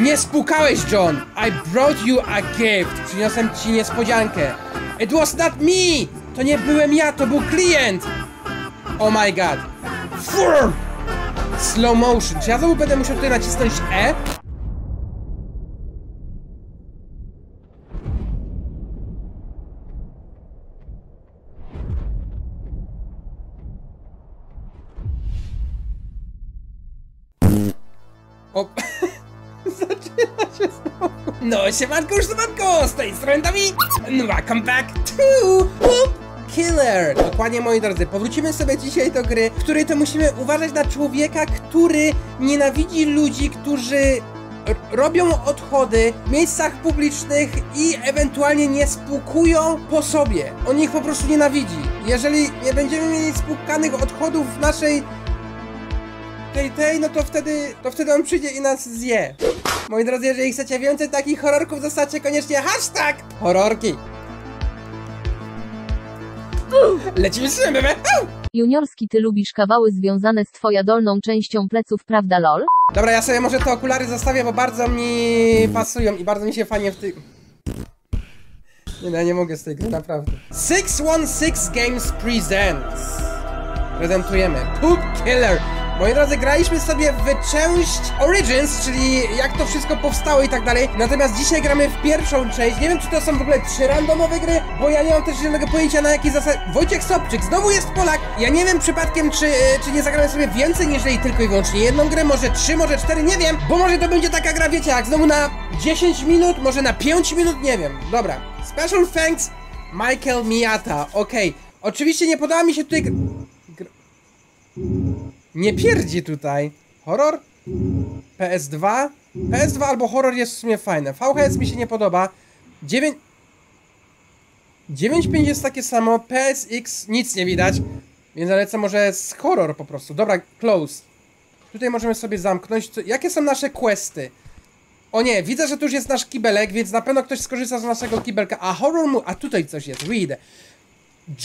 Nie spukałeś, John! I brought you a gift! Przyniosłem ci niespodziankę. It was not me! To nie byłem ja, to był klient! Oh my god. Fur! Slow motion. Czy ja znowu będę musiał tutaj nacisnąć E? Siemanko, siemanko, z tej strony Dawid. Welcome back to Whoop Killer. Dokładnie, moi drodzy, powrócimy sobie dzisiaj do gry, w której to musimy uważać na człowieka, który nienawidzi ludzi, którzy robią odchody w miejscach publicznych i ewentualnie nie spłukują po sobie. On ich po prostu nienawidzi. Jeżeli nie będziemy mieli spłukanych odchodów w naszej tej, tej, no to wtedy, to wtedy on przyjdzie i nas zje. Moi drodzy, jeżeli chcecie więcej takich horrorków, zostawcie koniecznie hashtag horrorki. Lecimy z tym, bebe. Juniorski ty lubisz kawały związane z twoja dolną częścią pleców, prawda lol? Dobra, ja sobie może te okulary zostawię, bo bardzo mi pasują i bardzo mi się fajnie w tych... Nie, no, ja nie mogę z tej gry, naprawdę. 616 Games Presents. Prezentujemy Poop Killer. Moi drodzy, graliśmy sobie w część Origins, czyli jak to wszystko powstało i tak dalej. Natomiast dzisiaj gramy w pierwszą część. Nie wiem, czy to są w ogóle trzy randomowe gry, bo ja nie mam też żadnego pojęcia na jakiej zasadzie. Wojciech Sobczyk, znowu jest Polak. Ja nie wiem przypadkiem, czy, e, czy nie zagramy sobie więcej niż tylko i wyłącznie jedną grę, może trzy, może cztery, nie wiem. Bo może to będzie taka gra, wiecie, jak znowu na 10 minut, może na 5 minut, nie wiem. Dobra. Special thanks Michael Miata. Okej. Oczywiście nie podoba mi się tutaj... nie pierdzi tutaj. Horror? PS2? PS2 albo horror jest w sumie fajne. VHS mi się nie podoba. 9... 9.5 jest takie samo, PSX nic nie widać. Więc lecę może z horror po prostu. Dobra, close. Tutaj możemy sobie zamknąć. Jakie są nasze questy? O nie, widzę, że tu już jest nasz kibelek, więc na pewno ktoś skorzysta z naszego kibelka. A horror mu... A tutaj coś jest, read.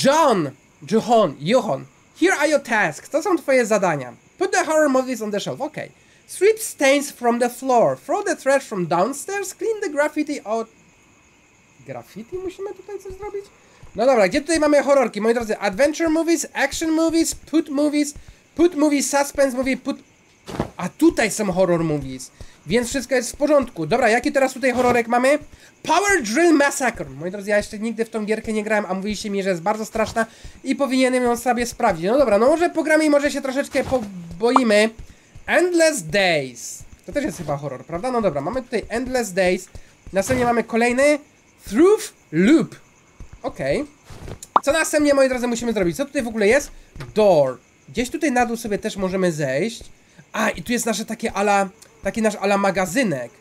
John! Johon, Johan. Here are your tasks. To są twoje zadania. Put the horror movies on the shelf. Okay. Sweep stains from the floor. Throw the trash from downstairs. Clean the graffiti out. Graffiti musimy tutaj coś zrobić? No dobra, gdzie tutaj mamy horrorki, moi drodzy? Adventure movies, action movies, put movies, put movies, suspense movie, put... A tutaj są horror movies. Więc wszystko jest w porządku. Dobra, jaki teraz tutaj horrorek mamy? Power Drill Massacre. Moi drodzy, ja jeszcze nigdy w tą gierkę nie grałem, a mówiliście mi, że jest bardzo straszna i powinienem ją sobie sprawdzić. No dobra, no może pogramy i może się troszeczkę poboimy. Endless Days. To też jest chyba horror, prawda? No dobra, mamy tutaj Endless Days. Następnie mamy kolejny Through Loop. Okej. Co następnie, moi drodzy, musimy zrobić? Co tutaj w ogóle jest? Door. Gdzieś tutaj na dół sobie też możemy zejść. A, i tu jest nasze takie ala, taki nasz ala magazynek,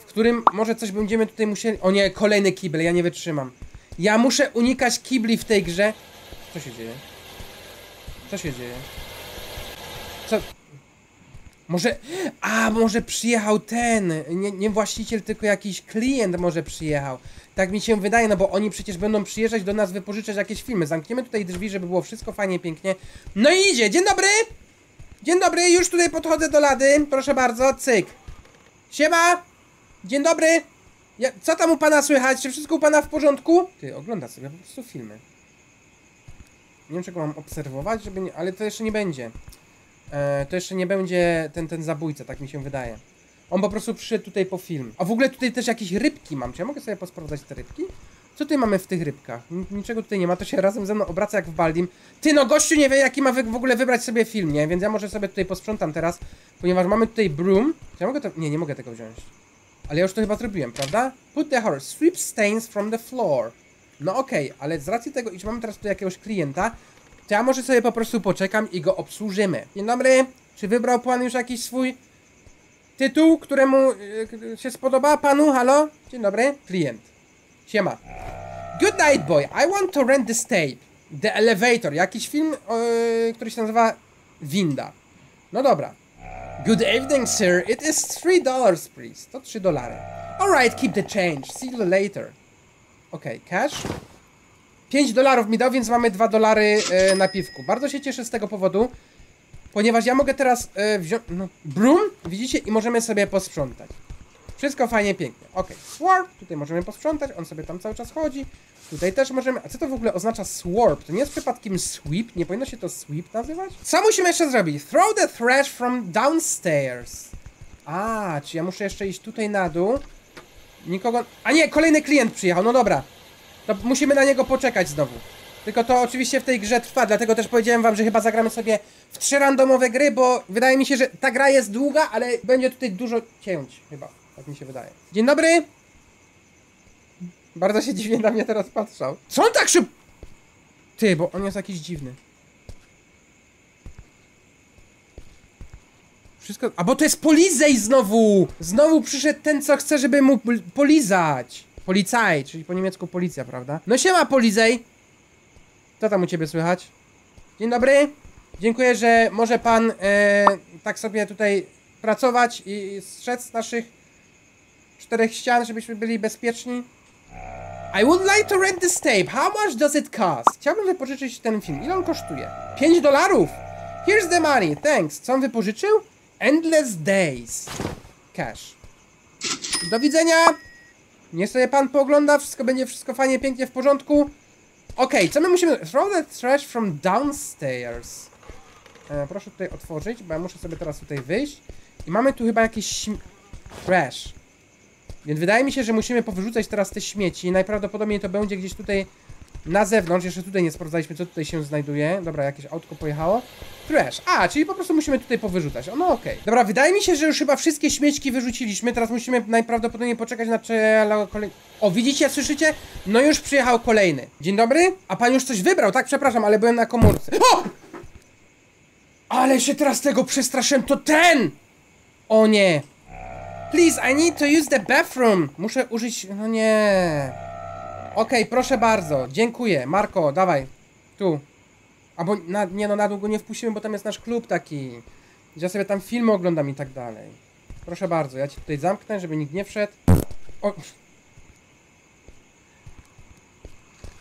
w którym może coś będziemy tutaj musieli... O nie, kolejny kibel, ja nie wytrzymam. Ja muszę unikać kibli w tej grze. Co się dzieje? Co się dzieje? Co? Może... A, może przyjechał ten, nie, nie właściciel, tylko jakiś klient może przyjechał. Tak mi się wydaje, no bo oni przecież będą przyjeżdżać do nas wypożyczać jakieś filmy. Zamkniemy tutaj drzwi, żeby było wszystko fajnie, pięknie. No i idzie, dzień dobry! Dzień dobry, już tutaj podchodzę do lady, proszę bardzo, cyk. Siema! Dzień dobry! Ja, co tam u pana słychać? Czy wszystko u pana w porządku? Ty, ogląda sobie po prostu filmy. Nie wiem, czego mam obserwować, żeby nie... Ale to jeszcze nie będzie. E, to jeszcze nie będzie ten, ten zabójca, tak mi się wydaje. On po prostu przyszedł tutaj po film. A w ogóle tutaj też jakieś rybki mam. Czy ja mogę sobie posprawdzać te rybki? Co tutaj mamy w tych rybkach? Niczego tutaj nie ma, to się razem ze mną obraca jak w Baldim. Ty no, gościu nie wie jaki ma w ogóle wybrać sobie film, nie? Więc ja może sobie tutaj posprzątam teraz, ponieważ mamy tutaj broom. Czy ja mogę to... Nie, nie mogę tego wziąć. Ale ja już to chyba zrobiłem, prawda? Put the horror, sweep stains from the floor. No okej, ale z racji tego, iż mamy teraz tu jakiegoś klienta, to ja może sobie po prostu poczekam i go obsłużymy. Dzień dobry, czy wybrał pan już jakiś swój tytuł, któremu y, się spodoba panu? Halo? Dzień dobry, klient. Siema. Good night, boy. I want to rent this tape. The Elevator. Jakiś film, yy, który się nazywa Winda. No dobra. Good evening, sir. It is three dollars, please. To 3 dolary. Alright, keep the change. See you later. Okej, cash. 5 dolarów mi dał, więc mamy 2 dolary e, na piwku. Bardzo się cieszę z tego powodu, ponieważ ja mogę teraz e, wziąć... No, broom, widzicie? I możemy sobie posprzątać. Wszystko fajnie, pięknie. Okej, swarp, tutaj możemy posprzątać, on sobie tam cały czas chodzi. Tutaj też możemy... A co to w ogóle oznacza swarp? To nie jest przypadkiem sweep? Nie powinno się to sweep nazywać? Co musimy jeszcze zrobić? Throw the trash from downstairs. A, czy ja muszę jeszcze iść tutaj na dół? Nikogo... A nie, kolejny klient przyjechał, no dobra. To musimy na niego poczekać znowu. Tylko to oczywiście w tej grze trwa, dlatego też powiedziałem wam, że chyba zagramy sobie w trzy randomowe gry, bo wydaje mi się, że ta gra jest długa, ale będzie tutaj dużo cięć chyba. Tak mi się wydaje. Dzień dobry! Bardzo się dziwnie na mnie teraz patrzał. Co on tak szyb... Ty, bo on jest jakiś dziwny. Wszystko... A bo to jest Polizej znowu! Znowu przyszedł ten, co chce, żeby mu pol- polizać. Policaj, czyli po niemiecku policja, prawda? No siema, Polizej! Co tam u ciebie słychać? Dzień dobry. Dziękuję, że może pan e, tak sobie tutaj pracować i strzec naszych czterech ścian, żebyśmy byli bezpieczni. I would like to rent this tape. How much does it cost? Chciałbym wypożyczyć ten film. Ile on kosztuje? 5 dolarów. Here's the money. Thanks. Co on wypożyczył? Endless Days. Cash. Do widzenia. Niech sobie pan poogląda. Wszystko będzie wszystko fajnie, pięknie w porządku. Okej, co my musimy... Throw the trash from downstairs. E, proszę tutaj otworzyć, bo ja muszę sobie teraz tutaj wyjść. I mamy tu chyba jakiś trash. Więc wydaje mi się, że musimy powyrzucać teraz te śmieci. Najprawdopodobniej to będzie gdzieś tutaj na zewnątrz. Jeszcze tutaj nie sprawdzaliśmy, co tutaj się znajduje. Dobra, jakieś autko pojechało. Trash. A, czyli po prostu musimy tutaj powyrzucać. O, no okej. Dobra, wydaje mi się, że już chyba wszystkie śmieczki wyrzuciliśmy. Teraz musimy najprawdopodobniej poczekać na czele kolej... O, widzicie, słyszycie? No już przyjechał kolejny. Dzień dobry. A pan już coś wybrał, tak? Przepraszam, ale byłem na komórce. O! Ale się teraz tego przestraszyłem, to ten! O nie! Please, I need to use the bathroom! Muszę użyć... no nie... Okej, proszę bardzo, dziękuję. Marko, dawaj. Tu. Albo, na, nie no, na długo nie wpuścimy, bo tam jest nasz klub taki. Ja sobie tam filmy oglądam i tak dalej. Proszę bardzo, ja ci tutaj zamknę, żeby nikt nie wszedł. O.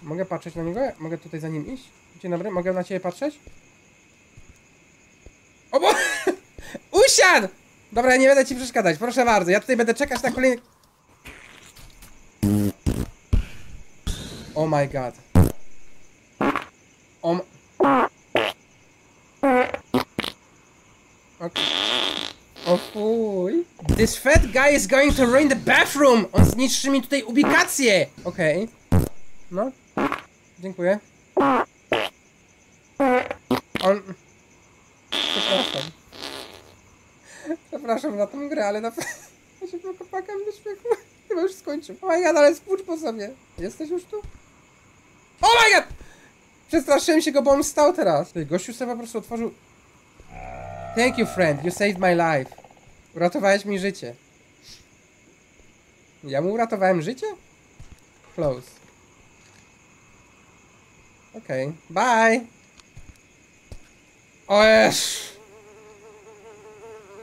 Mogę patrzeć na niego? Mogę tutaj za nim iść? Dzień dobry, mogę na ciebie patrzeć? O bo... Usiadł! Dobra, ja nie będę ci przeszkadzać, proszę bardzo. Ja tutaj będę czekać na kolejny... Oh my god. O... m- Okay. O fuj. This fat guy is going to ruin the bathroom! On zniszczy mi tutaj ubikację! Okej. No. Dziękuję. On... Przepraszam. Za tą grę, ale naprawdę... Ja się tylko płakam do śmiechu. Chyba już skończył. Oh my god, ale spójrz po sobie. Jesteś już tu? Oh my god! Przestraszyłem się go, bo on stał teraz. Ty, gościu sobie po prostu otworzył... Thank you, friend. You saved my life. Uratowałeś mi życie. Ja mu uratowałem życie? Close. Okej. Bye! O jeż.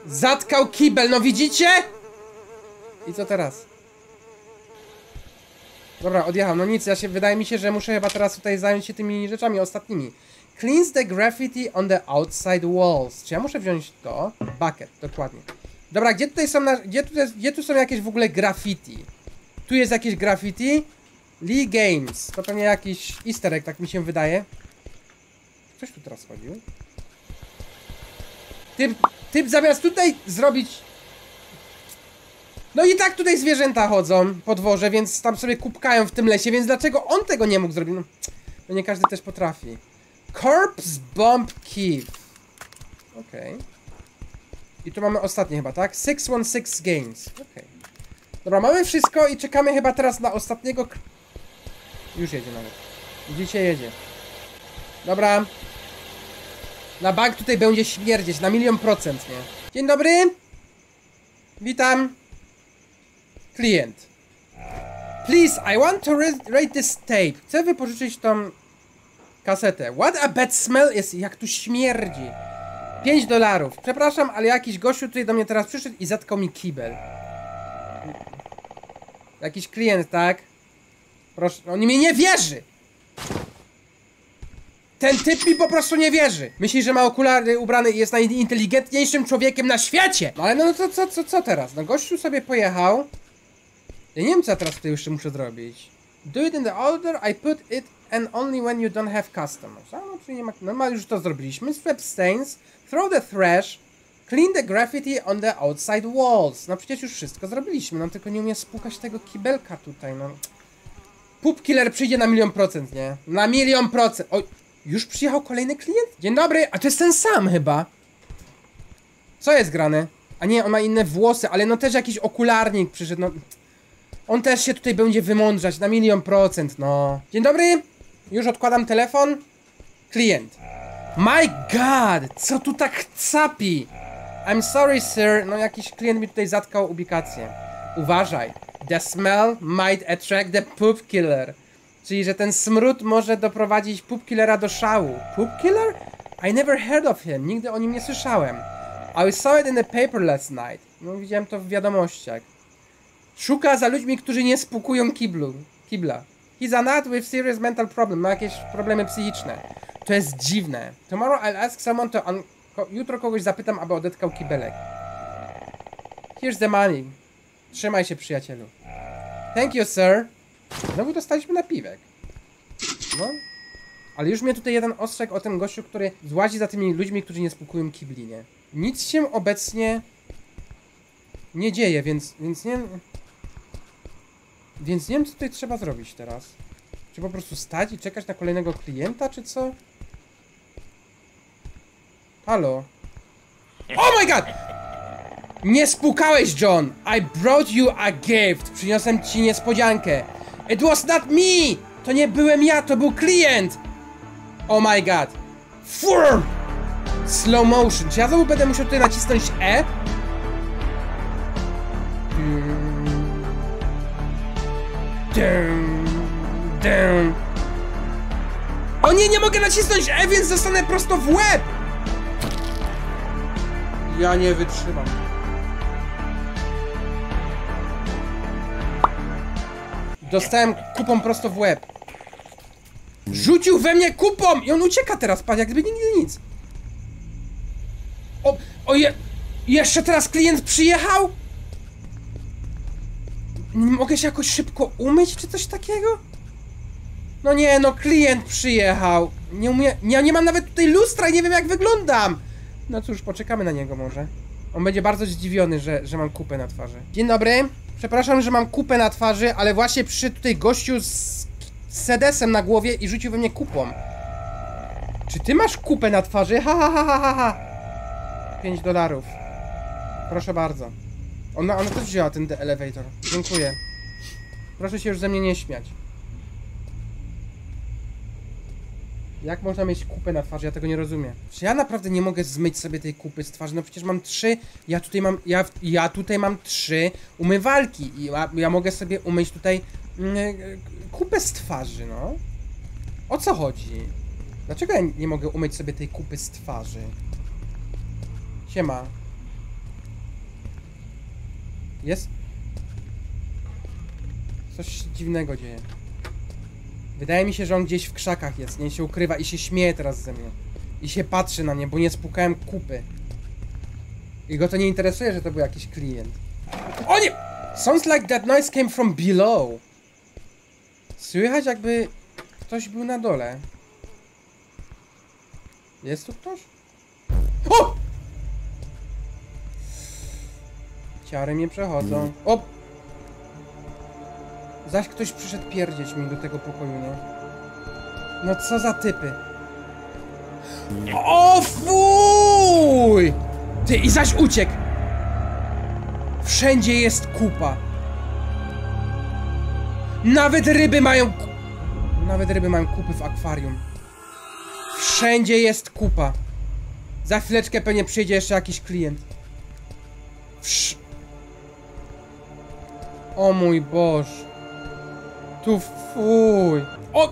Zatkał kibel, no widzicie? I co teraz? Dobra, odjechał. No nic, ja się, wydaje mi się, że muszę chyba teraz tutaj zająć się tymi rzeczami ostatnimi. Cleans the graffiti on the outside walls. Czy ja muszę wziąć to? Bucket, dokładnie. Dobra, gdzie tutaj są, na, gdzie, tu gdzie tu są jakieś w ogóle graffiti? Tu jest jakieś graffiti? Lee Games. To pewnie jakiś easter egg, tak mi się wydaje. Ktoś tu teraz chodził? Typ, typ zamiast tutaj zrobić no i tak tutaj zwierzęta chodzą po dworze, więc tam sobie kupkają w tym lesie, więc dlaczego on tego nie mógł zrobić? No, no nie każdy też potrafi. Corpse Bomb Keep. Okej. I tu mamy ostatnie chyba, tak? 616 Games. Okej. Dobra, mamy wszystko i czekamy chyba teraz na ostatniego... Już jedzie nawet. Widzicie, jedzie. Dobra. Na bank tutaj będzie śmierdzieć, na milion procent, nie? Dzień dobry. Witam. Klient. Please, I want to ra- rate this tape. Chcę wypożyczyć tą kasetę. What a bad smell jest, jak tu śmierdzi. 5 dolarów. Przepraszam, ale jakiś gościu tutaj do mnie teraz przyszedł i zatkał mi kibel. Jakiś klient, tak? Proszę, on mi nie wierzy. Ten typ mi po prostu nie wierzy. Myśli, że ma okulary ubrany i jest najinteligentniejszym człowiekiem na świecie. No ale no to co, co, co teraz? No gościu sobie pojechał. Ja nie wiem co teraz tutaj jeszcze muszę zrobić. Do it in the order I put it and only when you don't have customers. A no czyli nie ma... No ma już to zrobiliśmy. Swap stains, throw the trash, clean the graffiti on the outside walls. No przecież już wszystko zrobiliśmy. No tylko nie umie spukać tego kibelka tutaj, no. Pup killer przyjdzie na milion procent, nie? Na milion procent. Oj, już przyjechał kolejny klient? Dzień dobry, a to jest ten sam chyba. Co jest grane? A nie, on ma inne włosy, ale no też jakiś okularnik przyszedł, no. On też się tutaj będzie wymądrzać na milion procent, no. Dzień dobry, już odkładam telefon. Klient. My god, co tu tak capi? I'm sorry, sir. No jakiś klient mi tutaj zatkał ubikację. Uważaj. The smell might attract the poop killer. Czyli, że ten smród może doprowadzić poop killera do szału. Poop killer? I never heard of him. Nigdy o nim nie słyszałem. I saw it in the paper last night. No widziałem to w wiadomościach. Szuka za ludźmi, którzy nie spukują kiblu. Kibla. He's a nut with serious mental problem. Ma jakieś problemy psychiczne. To jest dziwne. Tomorrow I'll ask someone to... Un- Jutro kogoś zapytam, aby odetkał kibelek. Here's the money. Trzymaj się, przyjacielu. Thank you, sir. Znowu dostaliśmy napiwek. No. Ale już mnie tutaj jeden ostrzeg o tym gościu, który złazi za tymi ludźmi, którzy nie spukują kibli, nie? Nic się obecnie nie dzieje, więc, więc nie... Więc nie wiem, co tutaj trzeba zrobić teraz. Czy po prostu stać i czekać na kolejnego klienta, czy co? Halo? Oh my god! Nie spukałeś, John! I brought you a gift! Przyniosłem ci niespodziankę. It was not me! To nie byłem ja, to był klient! Oh my god. Fur! Slow motion. Czy ja znowu będę musiał tutaj nacisnąć E? O nie, nie mogę nacisnąć E, więc zostanę prosto w łeb! Ja nie wytrzymam. Dostałem kupą prosto w łeb. Rzucił we mnie kupą! I on ucieka teraz, patrz, jak gdyby nigdy nic. O, o je, jeszcze teraz klient przyjechał? Mogę się jakoś szybko umyć, czy coś takiego? No nie, no klient przyjechał. Nie umie, nie, nie mam nawet tutaj lustra i nie wiem jak wyglądam. No cóż, poczekamy na niego może. On będzie bardzo zdziwiony, że, że mam kupę na twarzy. Dzień dobry. Przepraszam, że mam kupę na twarzy, ale właśnie przyszedł tutaj gościu z, sedesem na głowie i rzucił we mnie kupą. Czy ty masz kupę na twarzy? Ha, ha, ha, ha, ha, ha. 5 dolarów. Proszę bardzo. Ona, ona też wzięła ten elevator. Dziękuję. Proszę się już ze mnie nie śmiać. Jak można mieć kupę na twarzy? Ja tego nie rozumiem. Czy ja naprawdę nie mogę zmyć sobie tej kupy z twarzy? No przecież mam trzy. Ja tutaj mam. Ja, ja tutaj mam trzy umywalki. I ja, ja mogę sobie umyć tutaj mm, e, kupę z twarzy, no. O co chodzi? Dlaczego ja nie mogę umyć sobie tej kupy z twarzy? Siema. Jest? Coś dziwnego dzieje. Wydaje mi się, że on gdzieś w krzakach jest, nie się ukrywa i się śmieje teraz ze mnie. I się patrzy na mnie, bo nie spukałem kupy. I go to nie interesuje, że to był jakiś klient. O nie! Sounds like that noise came from below. Słychać jakby ktoś był na dole. Jest tu ktoś? O! Ciary mnie przechodzą. O! Zaś ktoś przyszedł pierdzieć mi do tego pokoju, no. No co za typy. O fuj! Ty i zaś uciekł! Wszędzie jest kupa. Nawet ryby mają... Nawet ryby mają kupy w akwarium. Wszędzie jest kupa. Za chwileczkę pewnie przyjdzie jeszcze jakiś klient. Wsz... O mój Boże. Tu fuj. O!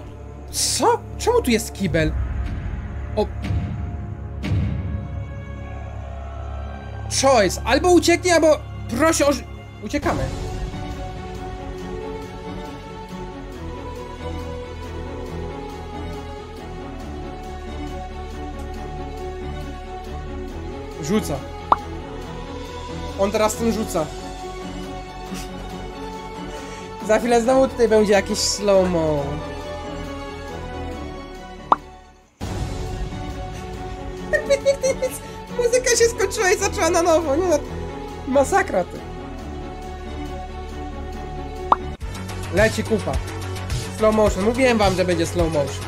Co? Czemu tu jest kibel? O! Choice. Albo ucieknie, albo... Proszę o... Uciekamy. Rzuca. On teraz tym rzuca. Za chwilę znowu tutaj będzie jakieś slow-mo. Muzyka się skończyła i zaczęła na nowo, nie? Masakra ty. Leci kupa. Slow motion. Mówiłem wam, że będzie slow motion.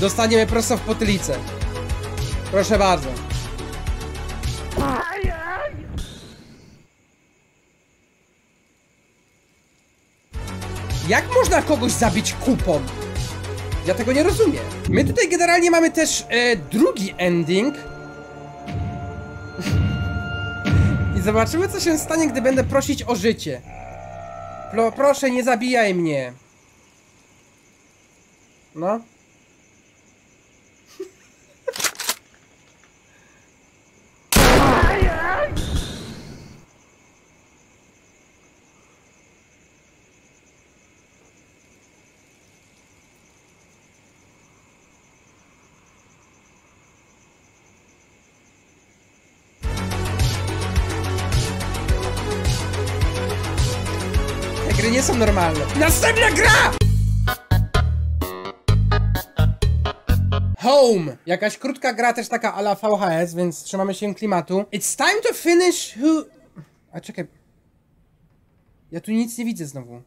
Dostaniemy prosto w potylicę. Proszę bardzo. Jak można kogoś zabić kupą? Ja tego nie rozumiem. My tutaj generalnie mamy też e, drugi ending. I zobaczymy, co się stanie, gdy będę prosić o życie. Pro, proszę, nie zabijaj mnie. No. nie są normalne. Następna gra! Home! Jakaś krótka gra, też taka ala VHS, więc trzymamy się klimatu. It's time to finish who... A czekaj. Ja tu nic nie widzę znowu.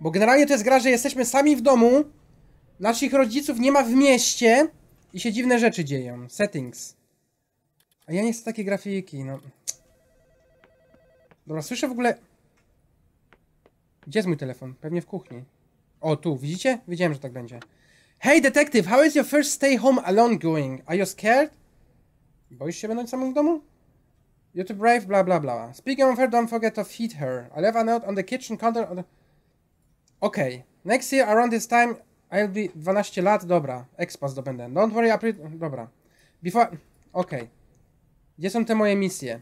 Bo generalnie to jest gra, że jesteśmy sami w domu, naszych rodziców nie ma w mieście i się dziwne rzeczy dzieją. Settings. A ja nie chcę takiej grafiki, no. Dobra, słyszę w ogóle... Gdzie jest mój telefon? Pewnie w kuchni. O, tu, widzicie? Wiedziałem, że tak będzie. Hey detective, how is your first stay home alone going? Are you scared? Boisz się będąc samym w domu? You're too brave, bla bla bla. Speaking of her, don't forget to feed her. I left a note on the kitchen counter on the... Okay. Next year, around this time, I'll be 12 lat, dobra. Expa zdobędę. Don't worry, April... Dobra. Before... Okej. Gdzie są te moje misje?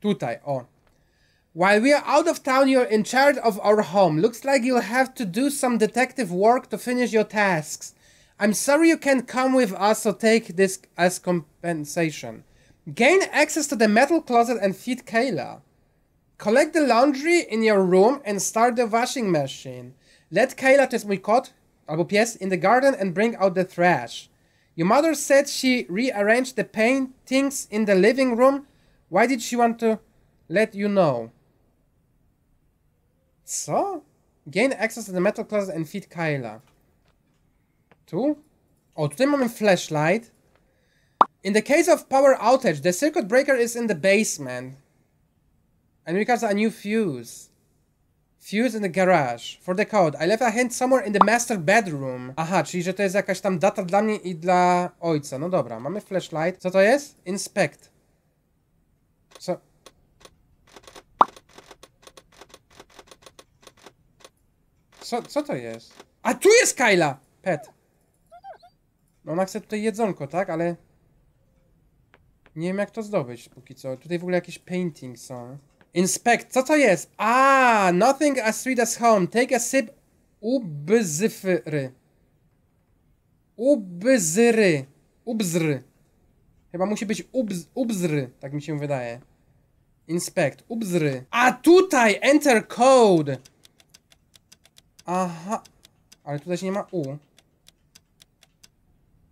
Tutaj, o. While we are out of town, you're in charge of our home. Looks like you'll have to do some detective work to finish your tasks. I'm sorry you can't come with us, so take this as compensation. Gain access to the metal closet and feed Kayla. Collect the laundry in your room and start the washing machine. Let Kayla, to jest mój kot, albo pies, in the garden and bring out the trash. Your mother said she rearranged the paintings in the living room. Why did she want to let you know? Co? Gain access to the metal closet and feed Kyla. Tu? O, tutaj mamy flashlight. In the case of power outage, the circuit breaker is in the basement. And we got a new fuse. Fuse in the garage. For the code. I left a hint somewhere in the master bedroom. Aha, czyli że to jest jakaś tam data dla mnie i dla ojca. No dobra, mamy flashlight. Co to jest? Inspect. Co? Co, co to jest? A tu jest Kyla! Pet. No ona chce tutaj jedzonko, tak? Ale... Nie wiem jak to zdobyć póki co. Tutaj w ogóle jakieś painting są. Inspect, co to jest? A, nothing as sweet as home. Take a sip ubzyfry. Ubzyry. Ubzry. Chyba musi być ubz, ubzry, tak mi się wydaje. Inspect, ubzry. A tutaj, enter code. Aha. Ale tutaj się nie ma U.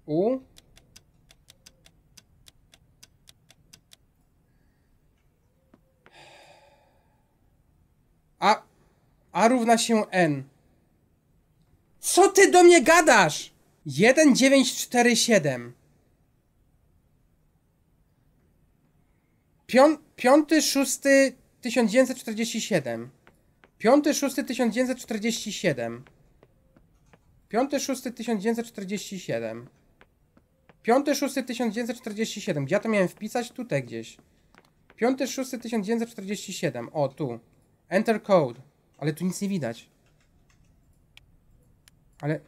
U? A. A równa się N. Co ty do mnie gadasz? 1947. Pią, piąty, szósty, 1947. Piąty, szósty, 1947. Piąty, szósty, 1947. Piąty, szósty, 1947. Gdzie ja to miałem wpisać? Tutaj gdzieś. Piąty, szósty, 1947. O, tu. Enter code. Ale tu nic nie widać. Ale...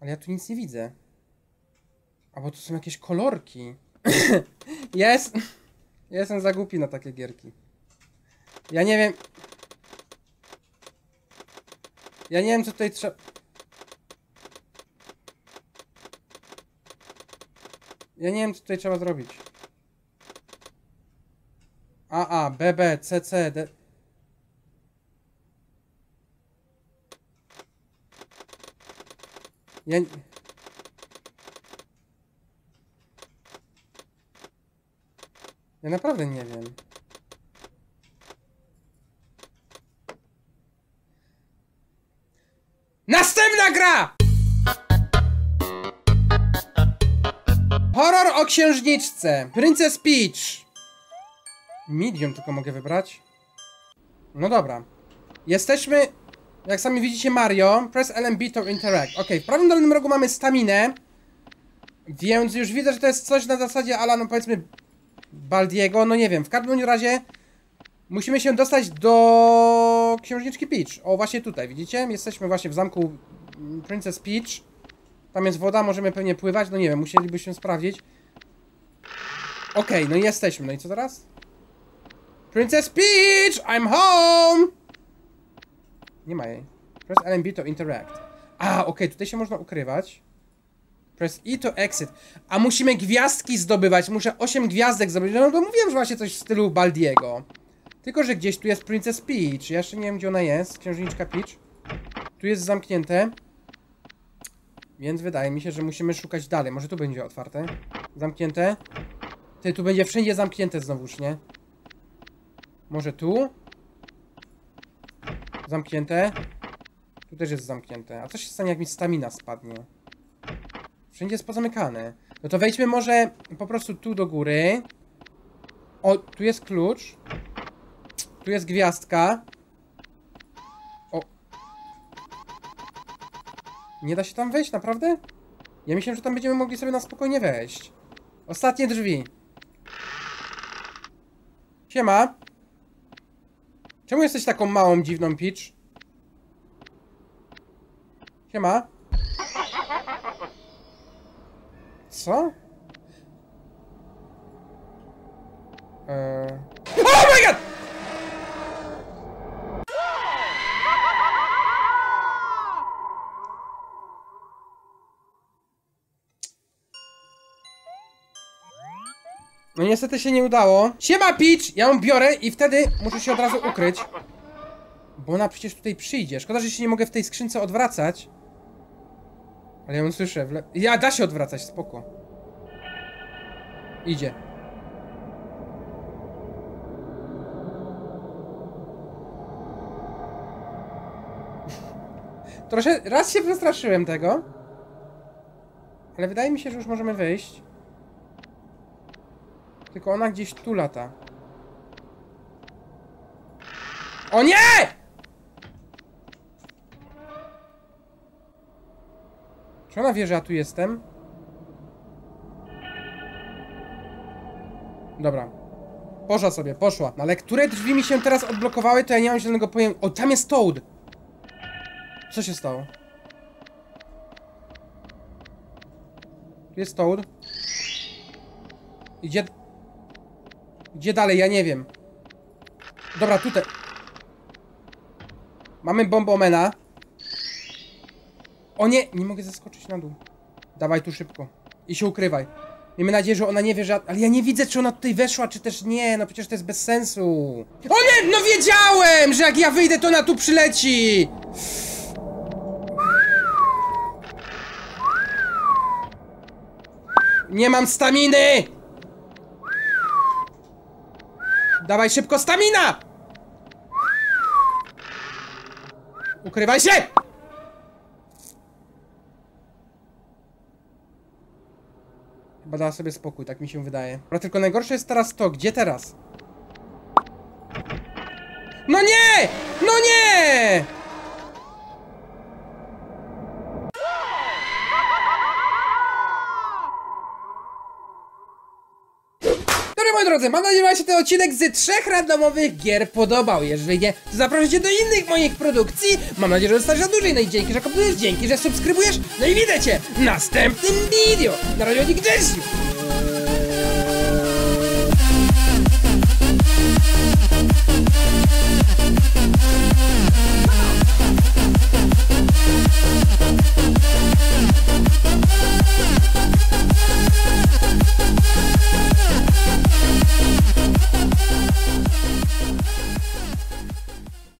Ale ja tu nic nie widzę. A bo tu są jakieś kolorki. Jest. Jestem za głupi na takie gierki. Ja nie wiem. Ja nie wiem, co tutaj trzeba. Ja nie wiem, co tutaj trzeba zrobić. A, A, B, B, C, C, D. Ja... Ja naprawdę nie wiem. Gra! Horror o księżniczce. Princess Peach. Medium tylko mogę wybrać. No dobra. Jesteśmy, jak sami widzicie, Mario. Press LMB to interact. Ok, w prawym dolnym rogu mamy staminę. Więc już widzę, że to jest coś na zasadzie ala, no powiedzmy, Baldiego. No nie wiem, w każdym razie musimy się dostać do księżniczki Peach. O, właśnie tutaj, widzicie? Jesteśmy właśnie w zamku Princess Peach. Tam jest woda, możemy pewnie pływać. No nie wiem, musielibyśmy sprawdzić. Okej, no i jesteśmy. No i co teraz? Princess Peach! I'm home! Nie ma jej. Press LMB to interact. A, okej, tutaj się można ukrywać. Press E to exit. A musimy gwiazdki zdobywać. Muszę 8 gwiazdek zdobyć. No to mówiłem, że właśnie coś w stylu Baldiego. Tylko, że gdzieś tu jest Princess Peach. Ja jeszcze nie wiem, gdzie ona jest. Księżniczka Peach. Tu jest zamknięte. Więc wydaje mi się, że musimy szukać dalej. Może tu będzie otwarte. Zamknięte. Ty, tu będzie wszędzie zamknięte znowuż, nie? Może tu? Zamknięte. Tu też jest zamknięte. A co się stanie, jak mi stamina spadnie? Wszędzie jest pozamykane. No to wejdźmy może po prostu tu do góry. O, tu jest klucz. Tu jest gwiazdka. Nie da się tam wejść, naprawdę? Ja myślałem, że tam będziemy mogli sobie na spokojnie wejść. Ostatnie drzwi. Siema. Czemu jesteś taką małą, dziwną Peach? Siema. Co? Eee... Oh my god! No niestety się nie udało. Siema Peach! Ja ją biorę i wtedy muszę się od razu ukryć. Bo ona przecież tutaj przyjdzie. Szkoda, że się nie mogę w tej skrzynce odwracać. Ale ja ją słyszę. Le... Ja, da się odwracać, spoko. Idzie. Trosze, raz się przestraszyłem tego. Ale wydaje mi się, że już możemy wyjść. Tylko ona gdzieś tu lata. O nie! Czy ona wie, że ja tu jestem? Dobra. Poszła sobie, poszła. No ale które drzwi mi się teraz odblokowały, to ja nie mam żadnego pojęcia. O, tam jest Toad! Co się stało? Jest Toad. Idzie... Gdzie dalej? Ja nie wiem. Dobra, tutaj. Mamy bombomena. O nie! Nie mogę zeskoczyć na dół. Dawaj tu szybko. I się ukrywaj. Miejmy nadzieję, że ona nie wie, że... Ale ja nie widzę, czy ona tutaj weszła, czy też nie. No przecież to jest bez sensu. O nie! No wiedziałem, że jak ja wyjdę, to ona tu przyleci! Nie mam staminy! Dawaj szybko stamina! Ukrywaj się! Chyba dała sobie spokój, tak mi się wydaje. Ale tylko najgorsze jest teraz to, gdzie teraz? No nie! No nie! Dobra moi drodzy, mam nadzieję, że Wam się ten odcinek z trzech randomowych gier podobał. Jeżeli nie, to zapraszam Cię do innych moich produkcji. Mam nadzieję, że zostaniesz na dłużej. No i dzięki, że komentujesz, dzięki, że subskrybujesz. No i widzę Cię w następnym video. Na razie, Nick